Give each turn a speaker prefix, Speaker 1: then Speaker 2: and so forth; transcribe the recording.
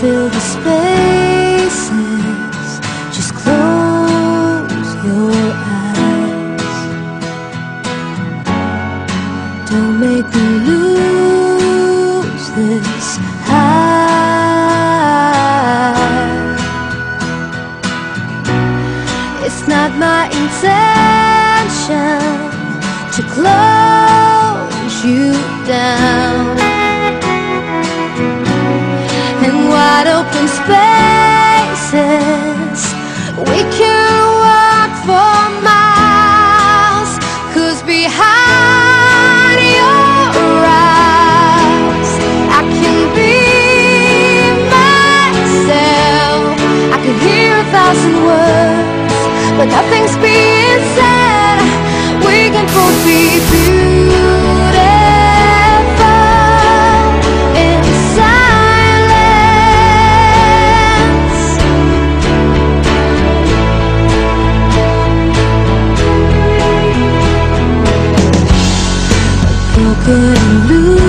Speaker 1: fill the spaces. Just close your eyes. Don't make me lose this high. It's not my intent. but nothing's being said. We can both be beautiful in silence. A broken lose.